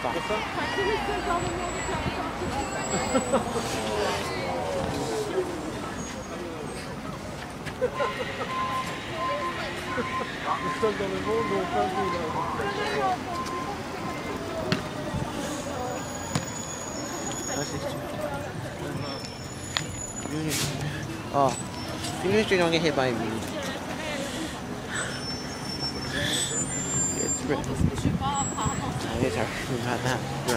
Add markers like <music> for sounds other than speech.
Seul dans <laughs> le monde, on Oh, finish don't get hit by me. It's. 你看，看，是？